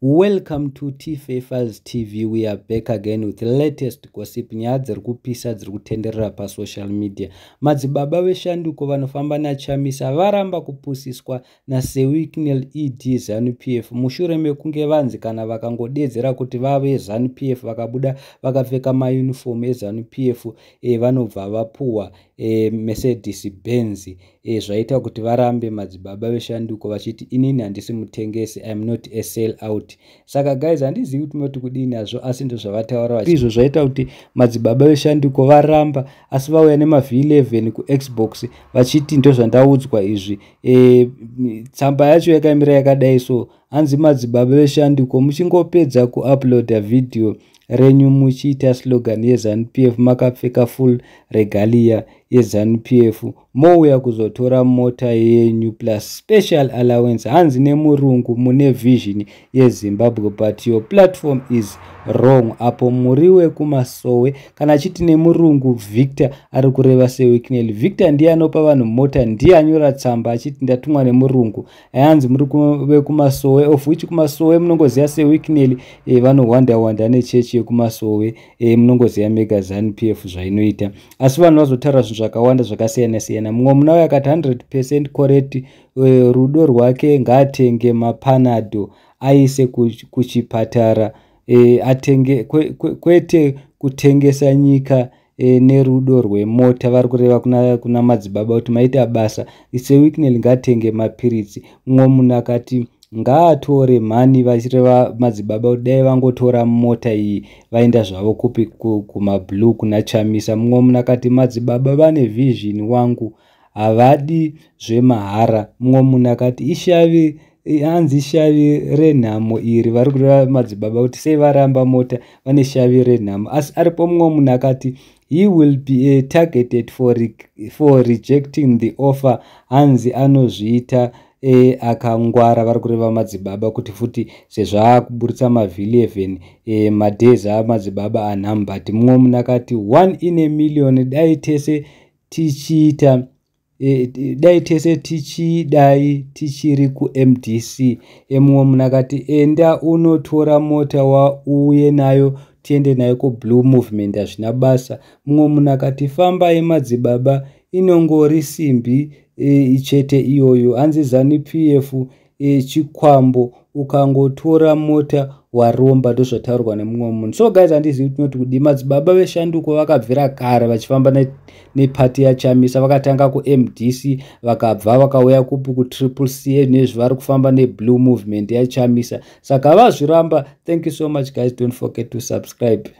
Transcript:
welcome to tfafers tv we are back again with latest gossip nyaya dziri kupisa dziri kutenderera pasocial media. Madzibaba veshanduko vanofamba nachamisa varamba kupusiswa nasewiknel ed zanup f. Mushure mekunge vanzi kana vakangodedzera kuti vave zanup f vakabuda vakapfeka mayunifomu ezanup f e, vanobva vapuhwa e, mercedes benz e, zvaita kuti varambe madzibaba veshanduko vachiti inini handisi mutengesi iam not a sell out saka guys handizivi kuti moti kudini hazvo asi ndo zvavataura izvo zvaita kuti madzibaba veshanduko varamba asi vauya nemavh11 kuxbox vachiti ndo zvandaudzwa izvi. E, tsamba yacho yakaimira yakadai so hanzi madzibaba veshanduko muchingopedza kuuploada vhidhiyo renyu muchiita slogan yezanup f makapfeka full regalia yezanup f. Mouya kuzotora mota yenyu plus special allowance hanzi nemurungu mune vision yezimbabwe but your platform is wrong apo muri wekumasowe kana achiti nemurungu victor ari kureva sewiknel victor ndiye anopa vanhu mota ndiye anyora tsamba achiti ndatumwa nemurungu. Hanzi muri wekumasowe of which kumasowe munongoziva sewiknel e, vanohwanda hwanda nechechi yekumasowe e, munongoziva megazan p f zvainoita. Asi vanhu vazotaura zvinhu zvakawanda zvakasiyana siyana mumwe muna uyo akati 100 percent correct e, rudo rwake ngaatenge mapanado aise kuchipatara e, atenge kwete kutengesa nyika e, nerudo rwemota. Vari kureva kuna, kuna madzibaba kuti maita basa. Sewiknel ngaatenge mapiritsi. Mumwe munhu akati ngaatore mhani vachireva madzibaba kuti dai vangotora mota iyi vaenda zvavo kupi kumablue kuna chamisa. Mumwe munhu akati madzibaba vane vhizhini wangu havadi zvemahara. Mumwe munhu akati ishavi hanzi shavi renhamo iri vari kureva madzibaba kuti sei varamba mota vane shavi renhamo. Asi aripo mumwe munhu akati he will be uh, targeted for, re for rejecting the offer hanzi anozviita e, akangwara vari kureva madzibaba kuti futi sezvo akuburitsa mavh11 e, madhezi amadzibaba anhambati. Mumwe munhu akati one in a million dai tese tichiita e, dai tese tichidai tichiri kumdc emumwe munhu akati enda unotora mota wauye nayo tiende nayo kublue movement hazvina basa. Mumwe munhu akati fambai madzibaba inongori simbi e, chete iyoyo. Hanzi zanup f e, chikwambo ukangotora mota waromba ndozvataurwa nemumwe munhu. So guys handizivi tinoti kudi madzibaba veshanduko vakabvira kare vachifamba nepati yachamisa vakatanga kumdc vakabva vakauya kupi kutriple c nezvari kufamba neblue movement yachamisa. Saka vazviramba thank you so much guys. Don't forget to subscribe